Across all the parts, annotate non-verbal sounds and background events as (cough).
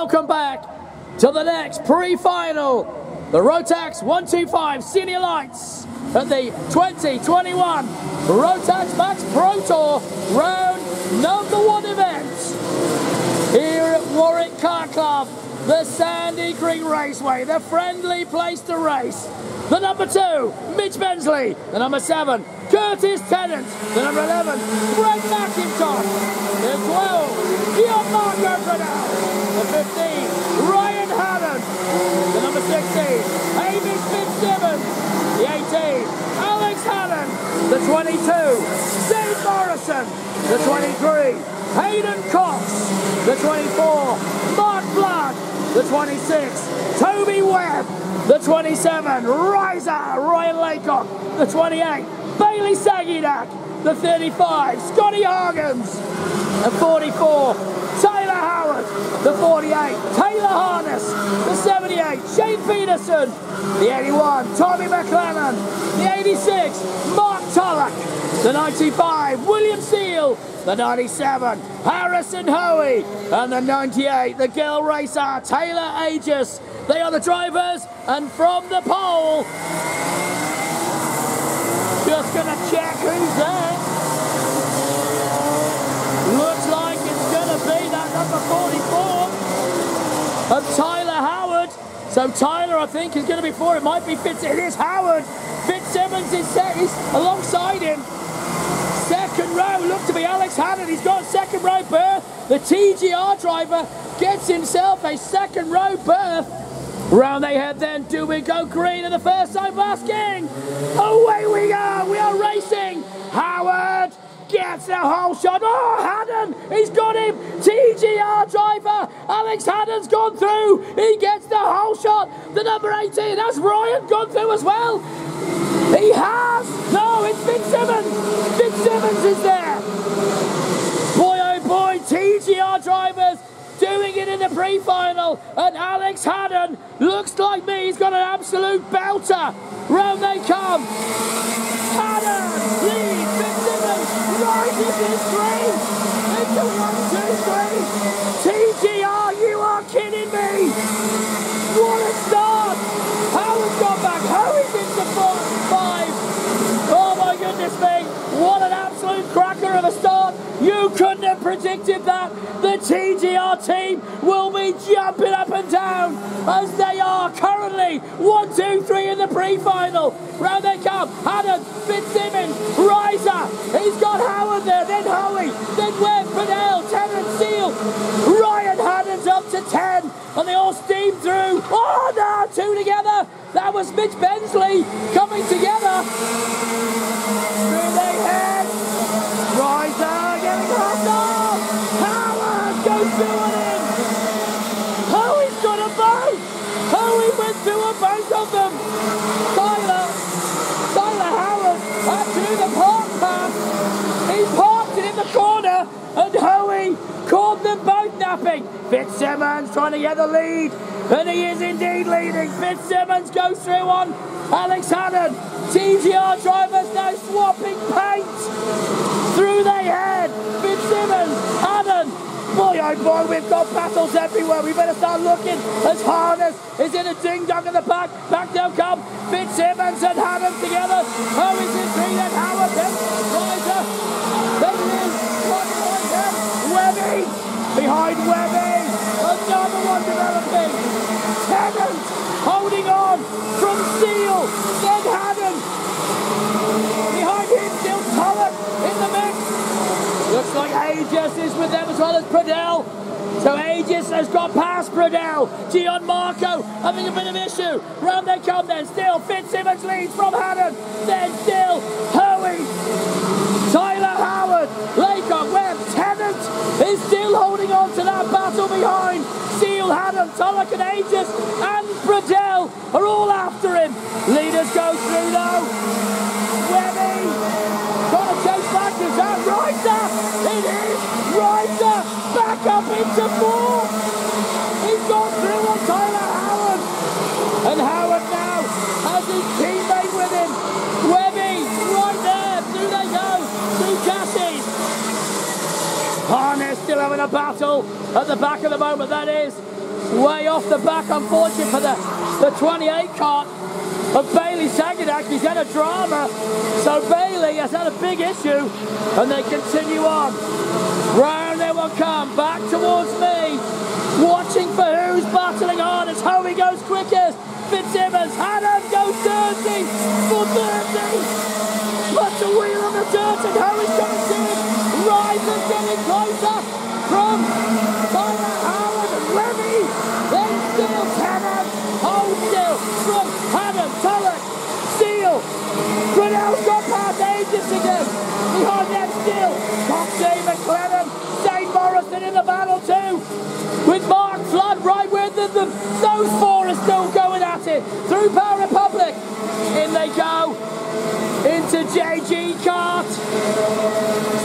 welcome back to the next pre-final. The Rotax 125 Senior Lights at the 2021 Rotax Max Pro Tour round number one event here at Warwick Kart Club, the Sandy Creek Raceway, the friendly place to race. The number two, Mitch Bensley. The number seven, Curtis Tennant. The number 11, Greg McIntosh. The 12, Gianmarco Brunel. The 15, Ryan Haddon. The number 16, Hamish Fitzsimmons. The 18, Alex Haddon. The 22, Steve Morrison. The 23, Hayden Cox. The 24, Mark Blood. The 26, Toby Webb. The 27, Riser, Ryan Laycock. The 28, Bailey Sagidak. The 35, Scotty Hargens. The 44, Tyler Howard. The 48, Taylor Harness. The 78, Shane Peterson. The 81, Tommy McLennan. The 86, Mark Tullock. The 95, William Seal. The 97, Harrison Hoey. And the 98, the girl racer, Taylor Aegis. They are the drivers, and from the pole, just gonna check who's there. Looks like it's gonna be that number 44 of Tyler Howard. So Tyler, I think, is gonna be four. It might be Fitz. It is Howard. Fitzsimmons is set. He's alongside him. Second row, look to be Alex Haddon. He's got second row berth. The TGR driver gets himself a second row berth. Round they head then, do we go green in the first time asking? Away we go, we are racing. Howard gets the hole shot. Oh, Haddon, he's got him. TGR driver, Alex Haddon's gone through. He gets the hole shot. The number 18, has Ryan gone through as well? He has. No, it's Fitzsimmons. Fitzsimmons is there. Boy, oh boy, TGR drivers doing it in the pre-final and Alex Haddon looks like me he's got an absolute belter round they come Haddon leads cracker of a start. You couldn't have predicted that. The TGR team will be as they are currently one, two, three in the pre-final. Round they come. Haddon, Fitzsimmons, Riser. He's got Howard there, then Hoey, then Webb, Fidel, Tennant, Seal. Ryan Haddon's up to 10 and they all steam through. Oh no, two together. That was Mitch Bensley coming together. Through they head. Riser getting hopped off. Howard goes through on him. Hoey's got a boat. Hoey went through on both of them. Tyler, Tyler Howard had to the park path. He parked it in the corner and Hoey caught them both napping. Fitzsimmons trying to get the lead. And he is indeed leading. Fitzsimmons goes through on Alex Haddon. TGR drivers now swapping paint. Through they head. Fitzsimmons, Haddon. Boy, oh boy, we've got battles everywhere. We better start looking as Harness is in a ding dong in the back. Back they'll come. Fitzsimmons and Haddon together. Oh, is it three then Howard then Riser. There it is. One behind. Webby. Another one developing. Tennant holding on from Steele. Then Haddon. Behind him still Tullock in the mix. Looks like Aegis is with them as well as Pradell. So Aegis has got past Pradell. Gian Marco having a bit of issue. Round they come then. Still Fitzsimmons leads from Haddon. Then still Hoey. Tyler Howard. Laycock Webb. Tennant is still holding on to that battle behind. Seal Haddon, Tullock and Aegis and Pradell are all after him. Leaders go through though. Webby. Trying to chase back. Is that Riser? It is Riser. Back up into four. He's gone through on Tyler Howard. And Howard now has his teammate with him. Webby, right there. Through they go. Through Cassie. Harness still having a battle at the back of the moment, that is. way off the back, unfortunate for the, the 28 kart of Bailey Sagadak. He's had a drama, so Bailey has had a big issue, and they continue on. Round they will come, back towards me, watching for who's battling hardest, as Hoey goes quickest. Fitzsimmons, Haddon goes dirty for 30. Puts the wheel on the dirt and Hoey's coming to him. Rises getting closer from Tyler Howard Levy. Then still Haddon. Hold still from Haddon, Tullock, Steele. Got past Aegis again. Behind them still. Coxey, McLennan, St. Morrison in the battle too. With Mark Flood right with them. Those four are still going at it. Through Power Republic. In they go. Into JG Cart.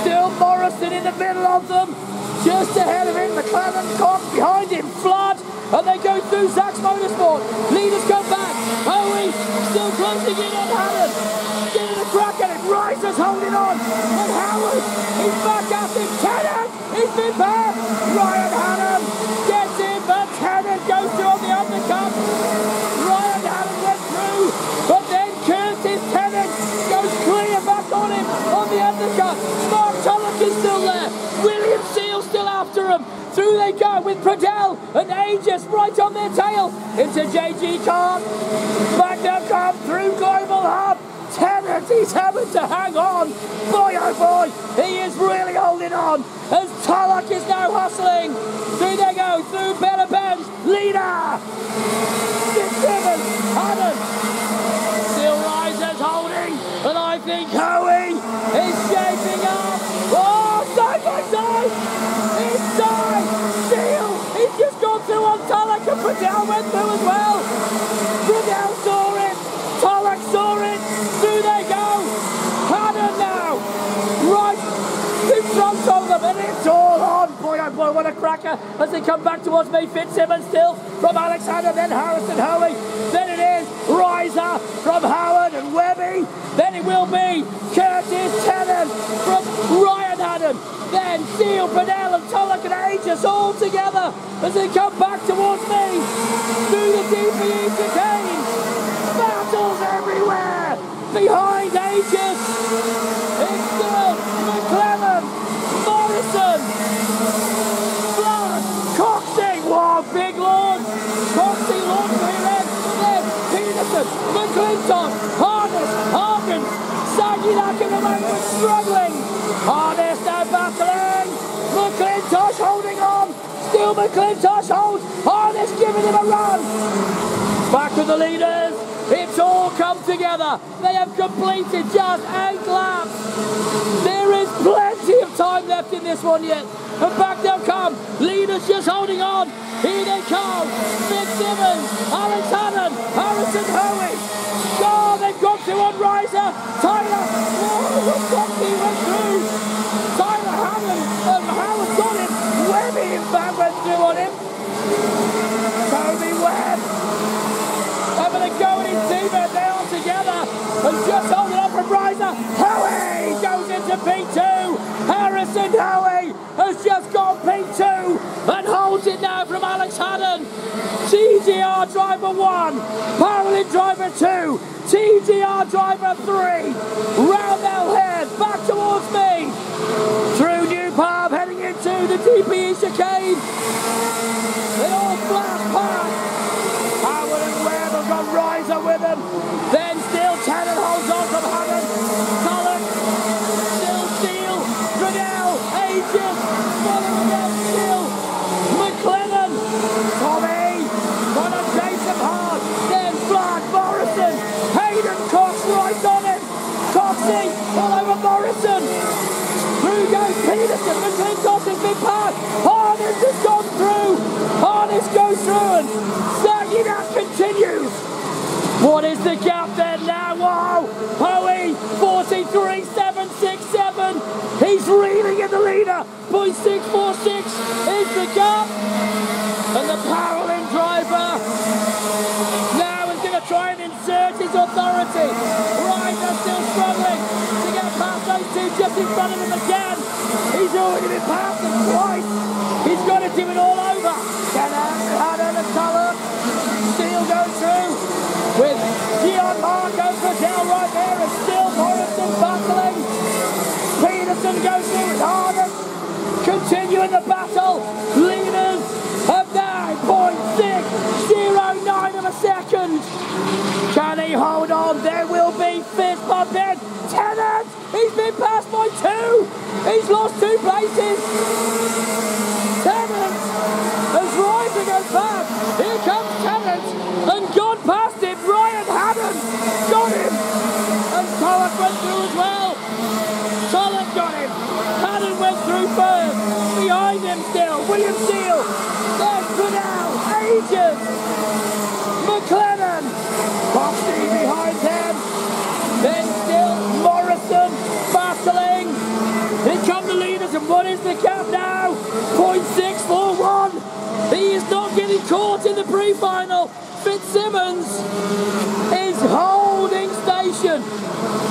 Still Morrison in the middle of them. Just ahead of him, McLennan, Cox behind him, Flood. And they go through Zach's Motorsport. Leaders come back. Hoey still closing in on Haddon. Getting a crack at it. Riser's holding on. And Howard, he's back at him. Tennant, he's been back. Ryan Haddon gets in, but Tennant goes through on the undercut. Ryan Haddon went through, but then Curtis Tennant goes clear back on him on the undercut. Mark Tullock is still there. William Seal still after him. Through they go with Pradell Aegis right on their tail into JG Khan. Back they'll through Global Hub. Tennant, he's having to hang on. Boy, oh boy, he is really holding on as Tullock is now hustling. Through they go, through Better Benz. Leader! Fitzsimmons, Haddon, Still rises holding, and I think Hoey is shaping up. Oh, side by side! Inside! Seal! He's just gone through on Pradell went through as well. Pradell saw it. Tullock saw it. Through they go. Haddon now. Right in front of them, and it's all on. Boy, oh boy, what a cracker as they come back towards me. Fitzsimmons still from Alexander, then Harrison Hoey. Then it is Riser from Howard and Webby. Then it will be Curtis Tennant from Ryan Haddon. Then Steele, Brunel and Tullock and Aegis all together as they come back towards me. Through the DPE chicane. Battles everywhere. Behind Aegis. It's still McClellan. Morrison. Flood. Coxey. Wow, big launch. Coxey launch for him in. Then Peterson. McClintock. Harness. Harkins. Saginak in the moment struggling. Harness now battling. McClintosh holding on. Still McClintosh holds. Harness giving him a run. Back with the leaders. It's all come together. They have completed just eight laps. There is plenty of time left in this one yet. And back they'll come. Leaders just holding on. Here they come. Fitzsimmons, Alex Haddon, Harrison Hoey. Oh, they've got to on Riser. Tyler. Oh, Foxy went through. Tyler Hannon and Howard got him. In fact went through on him. Toby Webb having a go at his teammate. They are together and just holding up from Riser. Hoey goes into P2. Harrison Hoey has just gone P2 and holds it now from Alex Haddon. TGR driver one, Paralympic driver two, TGR driver three. round Roundel head back towards me. Heading the DPE chicane. They all blast past. Howard and Webb have got Riser with them. Then still Tennant holds on from Haddon. Tullock. Still Steele. Grinnell. Aegis. Following them still. McLennan. Tommy. Gonna chase him hard. Then Flood. Morrison. Hayden Cox right on him. Coxey all over Morrison. Through goes Peterson. Harness has gone through. Harness goes through and Saginac continues. What is the gap there now? Wow! Hoey, 43.767. He's reeling in the leader. 0.646 is the gap. And the Paralympic driver now is going to try and insert his authority. Ryder still struggling just in front of him again. He's already been past them twice. He's got to do it all over. Tennant, Haddon and Steele goes through with Gian Marco Brazil right there and still Morrison battling. Peterson goes through with Harden. Continuing the battle. Leaders of 9.609 of a second. Can he hold on? There be fifth bumping. Tennant! He's been passed by two. He's lost two places. Tennant as Ryder goes back. Here comes Tennant and gone past him. Ryan Haddon got him. And Tullock went through as well. Tullock got him. Haddon went through first. Behind him still. William Steele. There's Goodell. Ages. McLennan. Foxy behind him. Then still Morrison battling. Here come the leaders and what is the gap now? 0.641. He is not getting caught in the pre-final. Fitzsimmons is holding station.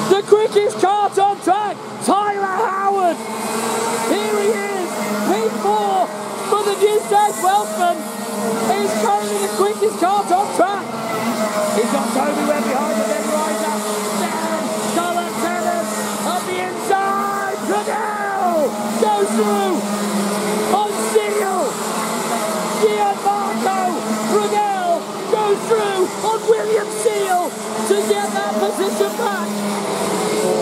The quickest kart on track, Tyler Howard. Here he is, P4 for the South Welshman. He's currently the quickest kart on track. He's got Toby Webb behind him, then Ryder. Down, Tennant on the inside. Goodell goes through on Seal. Gianmarco Brunel goes through on William Seal to get that position back.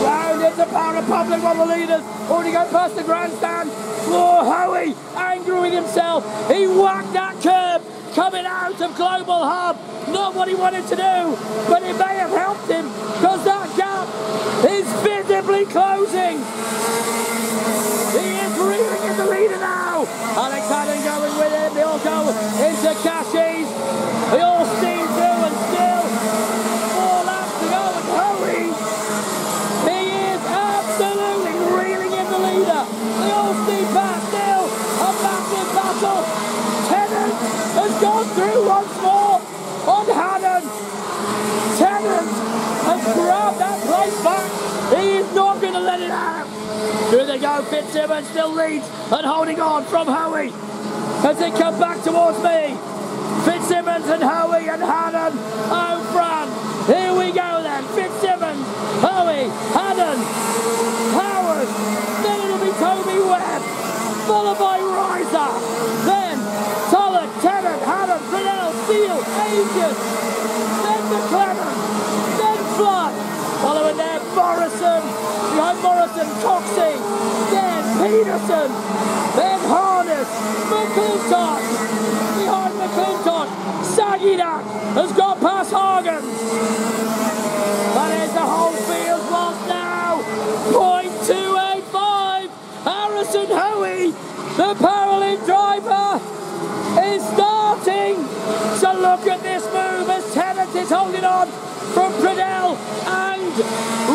Round into Power Republic on the leaders. Already go past the grandstand. Oh, Hoey, angry with himself. He whacked that curb coming out of Global Hub. Not what he wanted to do, but it may have helped him because that gap is visibly closing. He is reeling in the leader now. Alex Haddon going with him. They all go into Cashies. They all steam through still four laps to go. And Hoey, he is absolutely reeling in the leader. They all steam past still. A massive battle. Tennant has gone through once more on Haddon. Tennant has grabbed that place back. He is not going to let it out. Here they go. Fitzsimmons still leads and holding on from Hoey as they come back towards me. Fitzsimmons and Hoey and Haddon out front. Here we go then. Fitzsimmons, Hoey, Haddon, Howard. Then it'll be Toby Webb, followed by Riser. Then Tullock, Tennant, Haddon, Grinnell, Steele, Aegis. Then McLennan. Then Flood. Following there, Morrison. Behind Morrison, Coxey. Then Peterson. Then Harness. McClintock. Saginak has got past Hagen. That is the whole field lost now. 0.285. Harrison Hoey, the Paralympic driver, is starting to look at this move as Tennant is holding on from Pradell and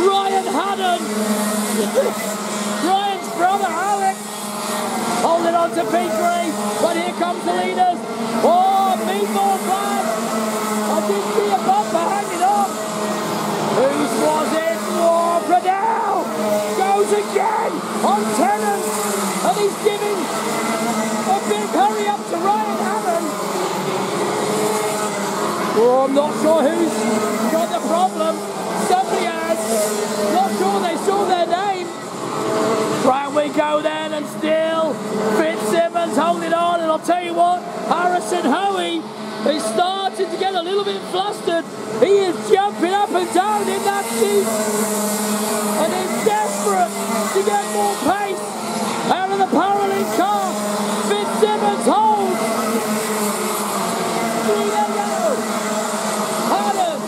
Ryan Haddon. (laughs) Ryan's brother Alex holding on to P3, but here comes the leaders. Oh, Meatball Brad. I did see a bumper hanging on. Whose was it? Oh, Pradell goes again on Tennant, and he's giving a big hurry up to Ryan Haddon. Oh, I'm not sure who's got the problem. Somebody has. Not sure they saw their name. Right we go then, and still Fitzsimmons holding on, and I'll tell you what, Harrison Hoey is starting to get a little bit flustered. He is jumping up and down in that seat, and is desperate to get more pace out of the Paralympic car. Fitzsimmons holds. Three to go. Haddon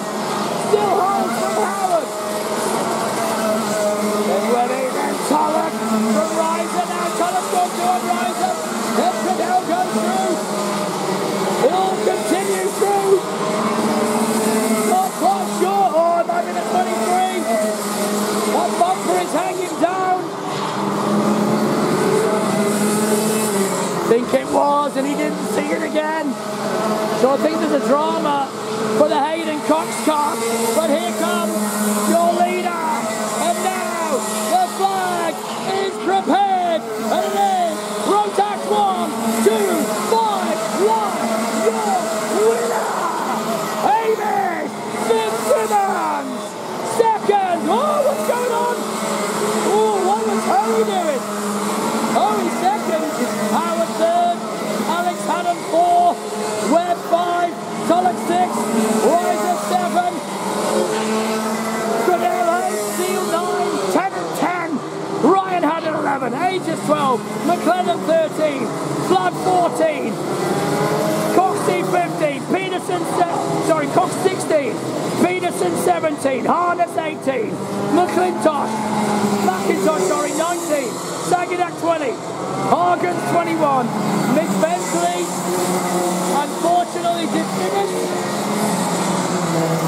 still holds from Howard. Then Webby, then Tullock from Riser. Now Tullock's gone through on Riser. Then Cadell goes through. It all continues through. Not quite sure. Oh, it might be the 23. That bumper is hanging down. Think it was, and he didn't see it again. So I think there's a drama for the Hayden Cox car. But here comes your leader. And now the flag is prepared. And it is Rotax 1, 2, 5, 1, your winner. Riser 7. Grinnell 8. Seal 9. 10 and 10. Ryan had an 11. Aegis 12. McLennan 13. Flood 14. Coxie 15. Peterson, sorry, Cox 16. Peterson 17. Harness 18. McClintosh. McIntosh, sorry, 19. Sagadak 20. Hargan 21. Mick Bentley, unfortunately, did finish.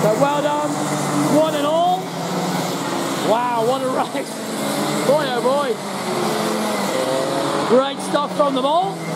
So well done, one and all. Wow, what a (laughs) race. Boy, oh boy. Great stuff from them all.